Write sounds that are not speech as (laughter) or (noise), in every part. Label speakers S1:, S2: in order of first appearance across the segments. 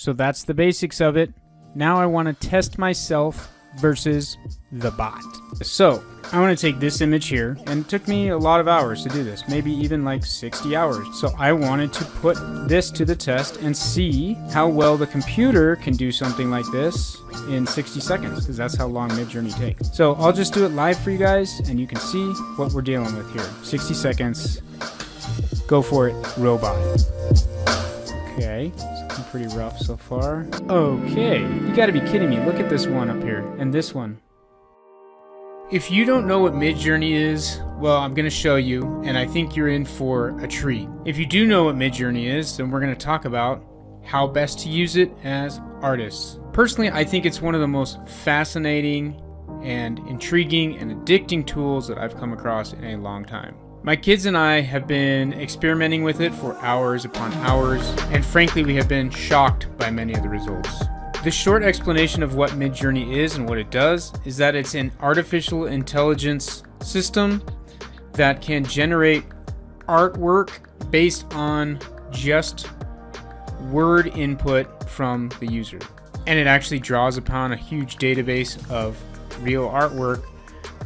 S1: So that's the basics of it. Now I want to test myself versus the bot. So I want to take this image here, and it took me a lot of hours to do this, maybe even like 60 hours. So I wanted to put this to the test and see how well the computer can do something like this in 60 seconds, because that's how long Midjourney takes. So I'll just do it live for you guys, and you can see what we're dealing with here. 60 seconds. Go for it, robot. Okay, pretty rough so far. Okay, you gotta be kidding me. Look at this one up here, and this one. If you don't know what Midjourney is, well, I'm going to show you, and I think you're in for a treat. If you do know what Midjourney is, then we're going to talk about how best to use it as artists. Personally, I think it's one of the most fascinating and intriguing and addicting tools that I've come across in a long time. My kids and I have been experimenting with it for hours upon hours, and frankly, we have been shocked by many of the results. The short explanation of what Midjourney is and what it does is that it's an artificial intelligence system that can generate artwork based on just word input from the user. And it actually draws upon a huge database of real artwork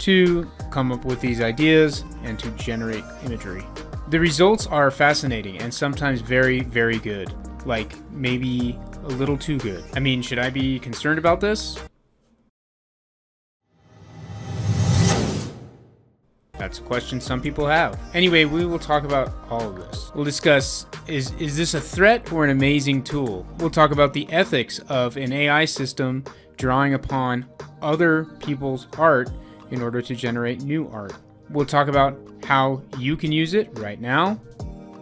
S1: to come up with these ideas and to generate imagery. The results are fascinating and sometimes very, very good. Like maybe a little too good. I mean, should I be concerned about this? That's a question some people have. Anyway, we will talk about all of this. We'll discuss is is this a threat or an amazing tool? We'll talk about the ethics of an AI system drawing upon other people's art in order to generate new art. We'll talk about how you can use it right now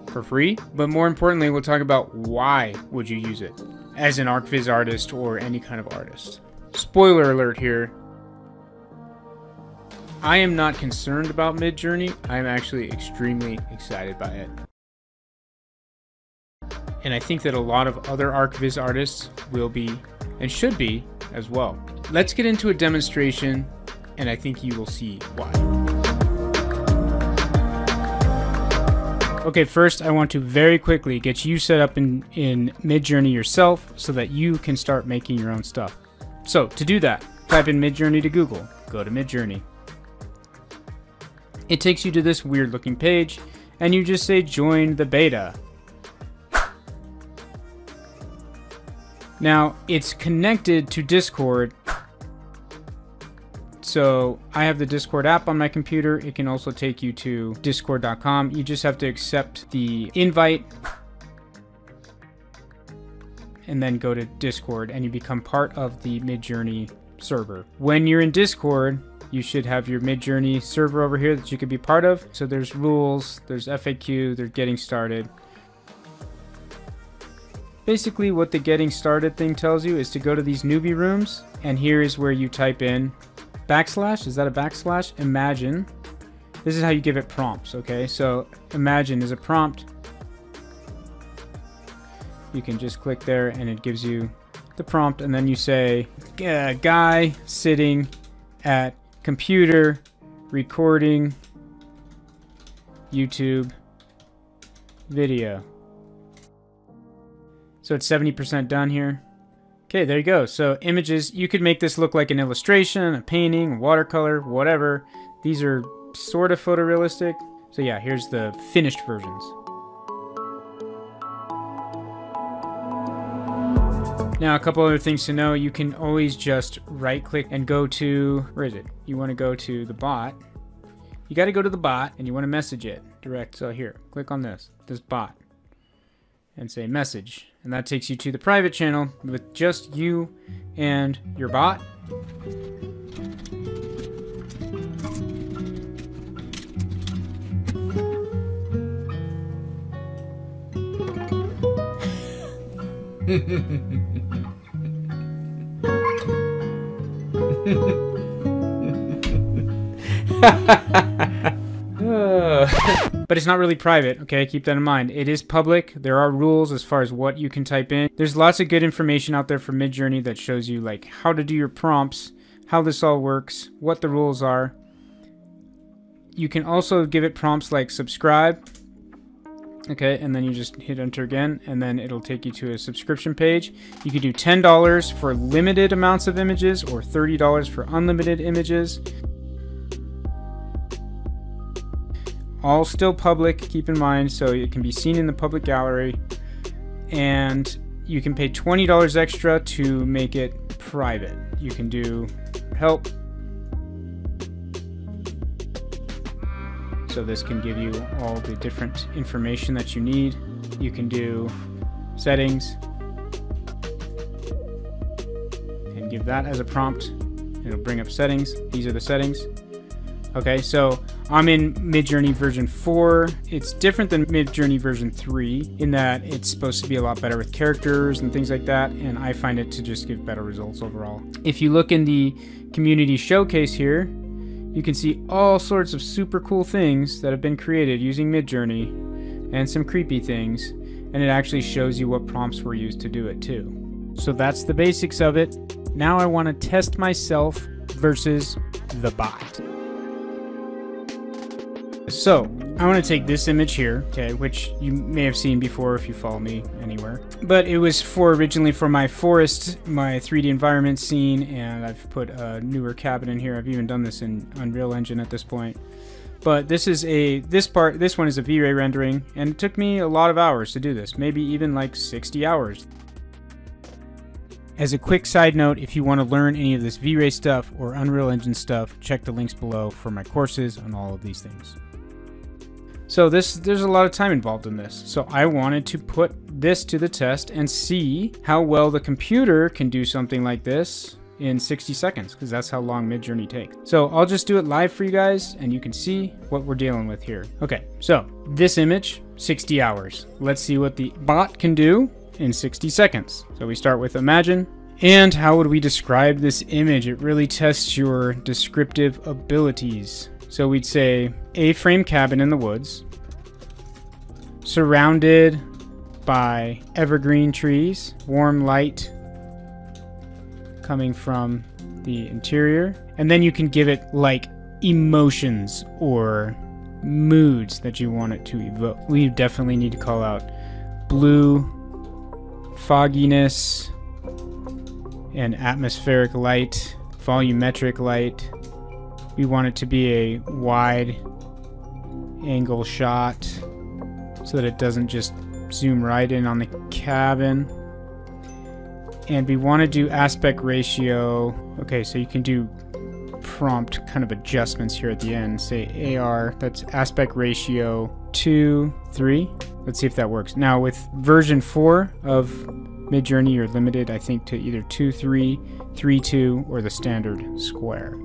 S1: for free, but more importantly, we'll talk about why would you use it as an ArchViz artist or any kind of artist. Spoiler alert here. I am not concerned about Midjourney. I am actually extremely excited by it. And I think that a lot of other ArchViz artists will be and should be as well. Let's get into a demonstration and I think you will see why. Okay, first I want to very quickly get you set up in, in Midjourney yourself so that you can start making your own stuff. So to do that, type in Midjourney to Google, go to Midjourney. It takes you to this weird looking page and you just say join the beta. Now it's connected to Discord so I have the Discord app on my computer. It can also take you to discord.com. You just have to accept the invite and then go to Discord and you become part of the Midjourney server. When you're in Discord, you should have your Midjourney server over here that you could be part of. So there's rules, there's FAQ, there's getting started. Basically what the getting started thing tells you is to go to these newbie rooms and here is where you type in backslash, is that a backslash? Imagine. This is how you give it prompts, okay? So imagine is a prompt. You can just click there and it gives you the prompt and then you say, uh, guy sitting at computer recording YouTube video. So it's 70% done here. Okay, there you go. So images, you could make this look like an illustration, a painting, watercolor, whatever. These are sort of photorealistic. So yeah, here's the finished versions. Now, a couple other things to know. You can always just right click and go to, where is it? You want to go to the bot. You got to go to the bot and you want to message it direct. So here, click on this, this bot and say message. And that takes you to the private channel with just you and your bot. (laughs) (laughs) (laughs) but it's not really private, okay? Keep that in mind. It is public. There are rules as far as what you can type in. There's lots of good information out there for Midjourney that shows you like how to do your prompts, how this all works, what the rules are. You can also give it prompts like subscribe Okay, and then you just hit enter again, and then it'll take you to a subscription page. You can do $10 for limited amounts of images or $30 for unlimited images. All still public, keep in mind, so it can be seen in the public gallery. And you can pay $20 extra to make it private. You can do help. So this can give you all the different information that you need. You can do settings and give that as a prompt. It'll bring up settings. These are the settings. Okay, so I'm in Midjourney version 4. It's different than Midjourney version 3 in that it's supposed to be a lot better with characters and things like that, and I find it to just give better results overall. If you look in the community showcase here, you can see all sorts of super cool things that have been created using Midjourney and some creepy things, and it actually shows you what prompts were used to do it too. So that's the basics of it. Now I want to test myself versus the bot. So, I want to take this image here, okay, which you may have seen before if you follow me anywhere. But it was for originally for my forest, my 3D environment scene, and I've put a newer cabin in here. I've even done this in Unreal Engine at this point. But this is a, this part, this one is a V-Ray rendering, and it took me a lot of hours to do this, maybe even like 60 hours. As a quick side note, if you want to learn any of this V-Ray stuff or Unreal Engine stuff, check the links below for my courses on all of these things. So this there's a lot of time involved in this. So I wanted to put this to the test and see how well the computer can do something like this in 60 seconds because that's how long Midjourney takes. So I'll just do it live for you guys and you can see what we're dealing with here. Okay, so this image, 60 hours. Let's see what the bot can do in 60 seconds. So we start with imagine. And how would we describe this image? It really tests your descriptive abilities. So we'd say A-frame cabin in the woods, surrounded by evergreen trees, warm light coming from the interior, and then you can give it like emotions or moods that you want it to evoke. We definitely need to call out blue, fogginess, and atmospheric light, volumetric light, we want it to be a wide angle shot so that it doesn't just zoom right in on the cabin. And we want to do aspect ratio. Okay, so you can do prompt kind of adjustments here at the end. Say AR, that's aspect ratio 2, 3. Let's see if that works. Now with version 4 of Midjourney, you're limited, I think, to either 2, 3, 3, 2, or the standard square.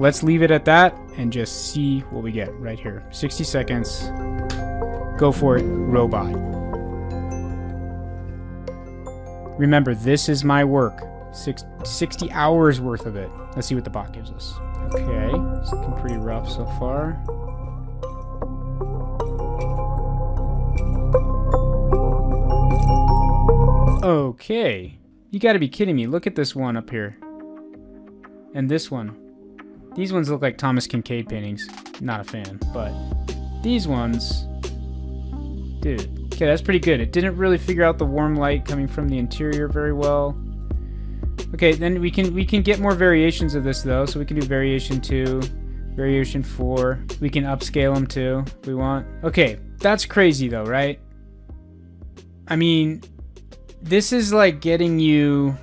S1: Let's leave it at that and just see what we get right here. 60 seconds. Go for it, robot. Remember, this is my work. Six, 60 hours worth of it. Let's see what the bot gives us. Okay, it's looking pretty rough so far. Okay. You gotta be kidding me. Look at this one up here. And this one. These ones look like Thomas Kinkade paintings. Not a fan, but these ones, dude. Okay, that's pretty good. It didn't really figure out the warm light coming from the interior very well. Okay, then we can we can get more variations of this though. So we can do variation two, variation four. We can upscale them too if we want. Okay, that's crazy though, right? I mean, this is like getting you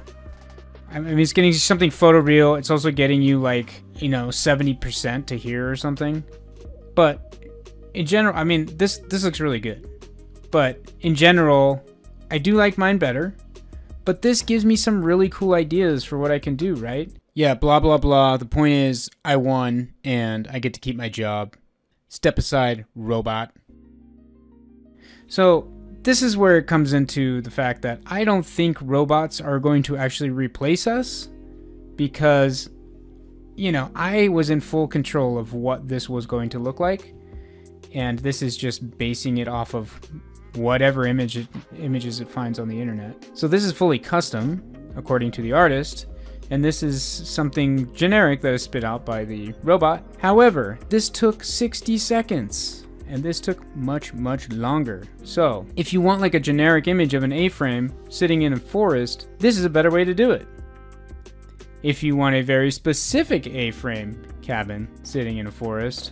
S1: I mean, it's getting you something photoreal. It's also getting you like, you know, 70% to here or something. But in general, I mean, this this looks really good. But in general, I do like mine better. But this gives me some really cool ideas for what I can do, right? Yeah, blah, blah, blah. The point is, I won and I get to keep my job. Step aside, robot. So, this is where it comes into the fact that I don't think robots are going to actually replace us because, you know, I was in full control of what this was going to look like. And this is just basing it off of whatever image it, images it finds on the internet. So this is fully custom, according to the artist, and this is something generic that is spit out by the robot. However, this took 60 seconds and this took much, much longer. So, if you want like a generic image of an A-frame sitting in a forest, this is a better way to do it. If you want a very specific A-frame cabin sitting in a forest,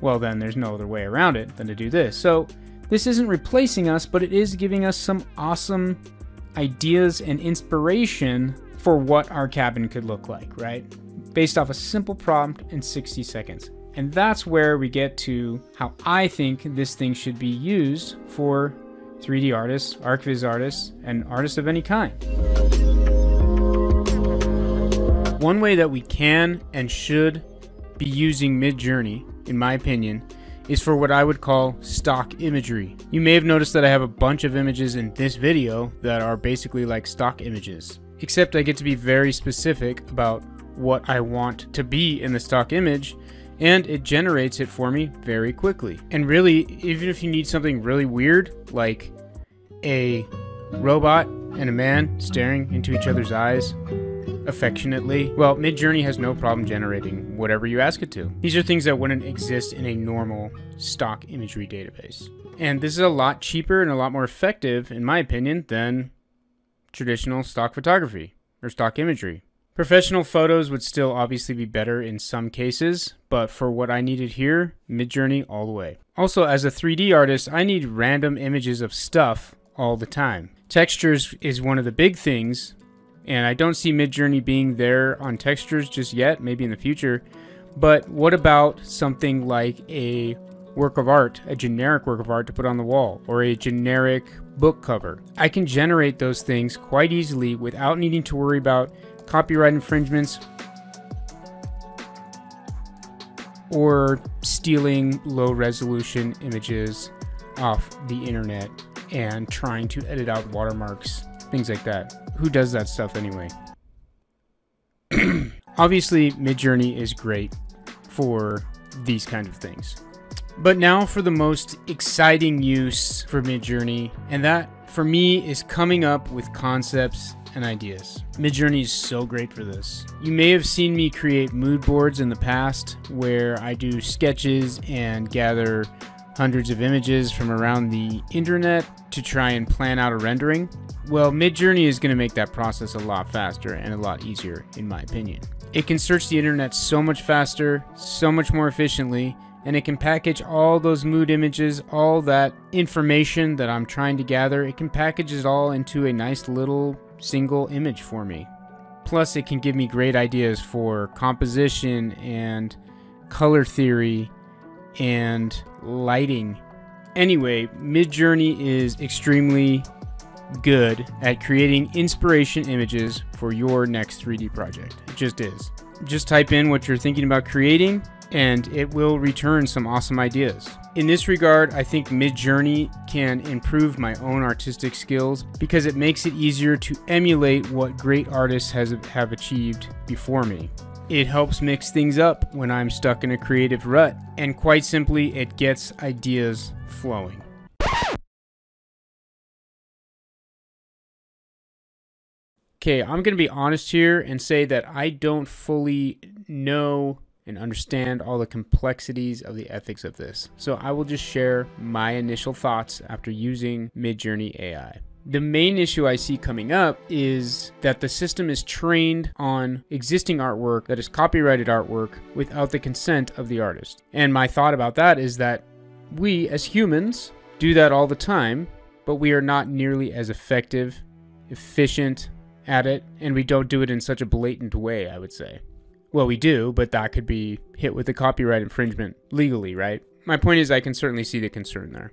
S1: well then there's no other way around it than to do this. So, this isn't replacing us, but it is giving us some awesome ideas and inspiration for what our cabin could look like, right? Based off a simple prompt in 60 seconds. And that's where we get to how I think this thing should be used for 3D artists, ArchViz artists, and artists of any kind. One way that we can and should be using Midjourney, in my opinion, is for what I would call stock imagery. You may have noticed that I have a bunch of images in this video that are basically like stock images, except I get to be very specific about what I want to be in the stock image and it generates it for me very quickly. And really, even if you need something really weird, like a robot and a man staring into each other's eyes affectionately, well, Midjourney has no problem generating whatever you ask it to. These are things that wouldn't exist in a normal stock imagery database. And this is a lot cheaper and a lot more effective, in my opinion, than traditional stock photography or stock imagery. Professional photos would still obviously be better in some cases, but for what I needed here, Midjourney all the way. Also, as a 3D artist, I need random images of stuff all the time. Textures is one of the big things, and I don't see Midjourney being there on textures just yet, maybe in the future. But what about something like a work of art, a generic work of art to put on the wall, or a generic book cover? I can generate those things quite easily without needing to worry about copyright infringements, or stealing low resolution images off the internet and trying to edit out watermarks, things like that. Who does that stuff anyway? (clears throat) Obviously, Midjourney is great for these kind of things. But now for the most exciting use for Midjourney, and that for me is coming up with concepts and ideas. Midjourney is so great for this. You may have seen me create mood boards in the past where I do sketches and gather hundreds of images from around the internet to try and plan out a rendering. Well, Midjourney is going to make that process a lot faster and a lot easier, in my opinion. It can search the internet so much faster, so much more efficiently, and it can package all those mood images, all that information that I'm trying to gather. It can package it all into a nice little single image for me. Plus, it can give me great ideas for composition and color theory and lighting. Anyway, Midjourney is extremely good at creating inspiration images for your next 3D project. It just is. Just type in what you're thinking about creating and it will return some awesome ideas. In this regard, I think Midjourney can improve my own artistic skills because it makes it easier to emulate what great artists has, have achieved before me. It helps mix things up when I'm stuck in a creative rut, and quite simply, it gets ideas flowing. Okay, I'm going to be honest here and say that I don't fully know and understand all the complexities of the ethics of this. So I will just share my initial thoughts after using Midjourney AI. The main issue I see coming up is that the system is trained on existing artwork that is copyrighted artwork without the consent of the artist. And my thought about that is that we as humans do that all the time, but we are not nearly as effective, efficient at it, and we don't do it in such a blatant way, I would say. Well, we do, but that could be hit with a copyright infringement legally, right? My point is, I can certainly see the concern there.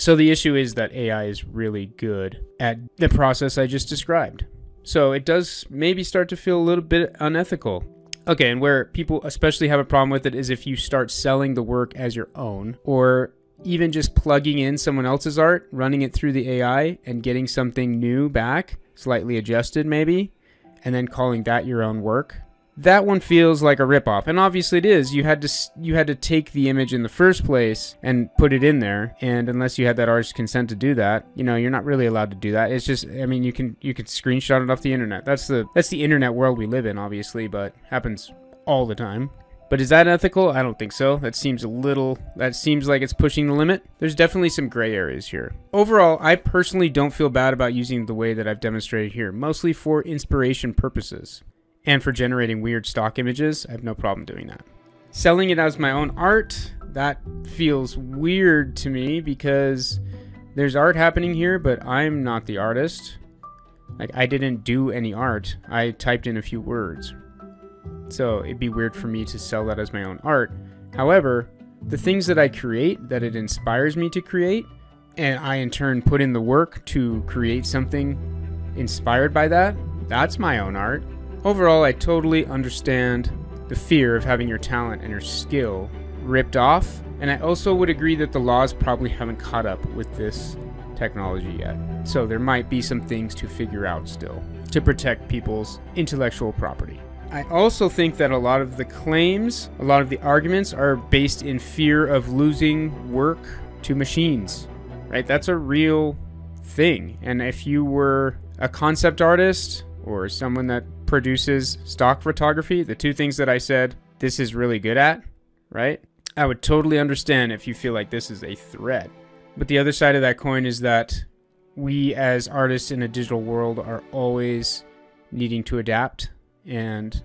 S1: So the issue is that AI is really good at the process I just described. So it does maybe start to feel a little bit unethical. Okay, and where people especially have a problem with it is if you start selling the work as your own, or even just plugging in someone else's art, running it through the AI, and getting something new back, slightly adjusted maybe, and then calling that your own work that one feels like a ripoff, and obviously it is. You had to you had to take the image in the first place and put it in there, and unless you had that artist's consent to do that, you know, you're not really allowed to do that. It's just, I mean, you can you can screenshot it off the internet. That's the that's the internet world we live in, obviously, but happens all the time. But is that ethical? I don't think so. That seems a little, that seems like it's pushing the limit. There's definitely some gray areas here. Overall, I personally don't feel bad about using the way that I've demonstrated here, mostly for inspiration purposes. And for generating weird stock images, I have no problem doing that. Selling it as my own art, that feels weird to me because there's art happening here, but I'm not the artist. Like, I didn't do any art. I typed in a few words. So it'd be weird for me to sell that as my own art. However, the things that I create, that it inspires me to create, and I in turn put in the work to create something inspired by that, that's my own art. Overall, I totally understand the fear of having your talent and your skill ripped off, and I also would agree that the laws probably haven't caught up with this technology yet. So there might be some things to figure out still to protect people's intellectual property. I also think that a lot of the claims, a lot of the arguments are based in fear of losing work to machines, right? That's a real thing. And if you were a concept artist or someone that produces stock photography, the two things that I said this is really good at, right? I would totally understand if you feel like this is a threat. But the other side of that coin is that we as artists in a digital world are always needing to adapt and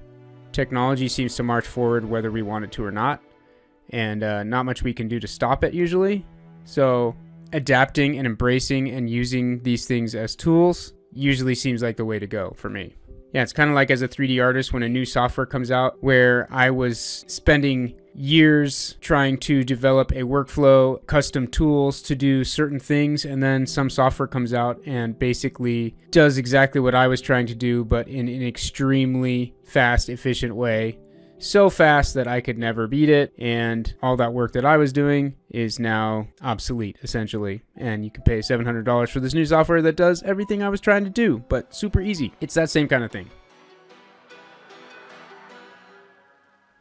S1: technology seems to march forward whether we want it to or not, and uh, not much we can do to stop it usually. So, adapting and embracing and using these things as tools usually seems like the way to go for me. Yeah, it's kind of like as a 3D artist when a new software comes out where I was spending years trying to develop a workflow, custom tools to do certain things, and then some software comes out and basically does exactly what I was trying to do, but in an extremely fast, efficient way. So fast that I could never beat it, and all that work that I was doing is now obsolete, essentially. And you can pay $700 for this new software that does everything I was trying to do, but super easy. It's that same kind of thing.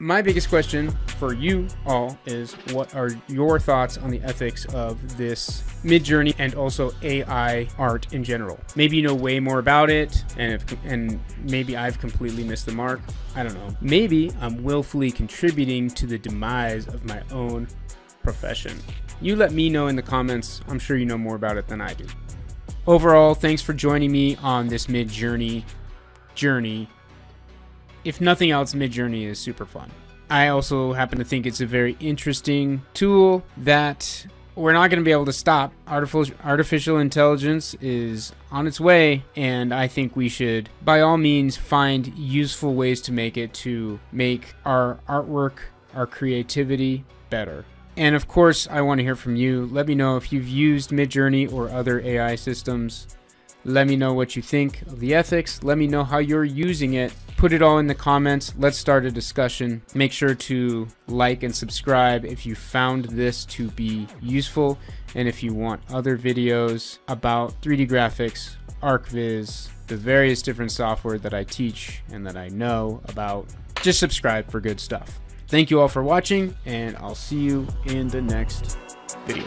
S1: my biggest question for you all is what are your thoughts on the ethics of this Midjourney and also AI art in general? Maybe you know way more about it, and if, and maybe I've completely missed the mark. I don't know. Maybe I'm willfully contributing to the demise of my own profession. You let me know in the comments. I'm sure you know more about it than I do. Overall, thanks for joining me on this Midjourney journey journey. if nothing else, Midjourney is super fun. I also happen to think it's a very interesting tool that we're not going to be able to stop. Artificial artificial intelligence is on its way, and I think we should, by all means, find useful ways to make it to make our artwork, our creativity better. And of course, I want to hear from you. Let me know if you've used Midjourney or other AI systems. Let me know what you think of the ethics. Let me know how you're using it Put it all in the comments. Let's start a discussion. Make sure to like and subscribe if you found this to be useful and if you want other videos about 3D graphics, ArchViz, the various different software that I teach and that I know about. Just subscribe for good stuff. Thank you all for watching, and I'll see you in the next video.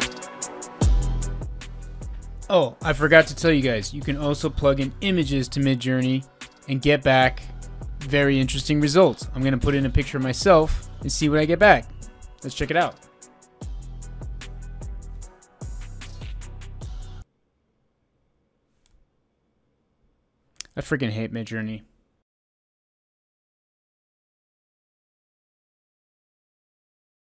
S1: Oh, I forgot to tell you guys, you can also plug in images to Midjourney and get back very interesting results. I'm to put in a picture of myself and see what I get back. Let's check it out. I freaking hate Midjourney.